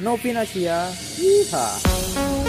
Novinasia. Yeehaw.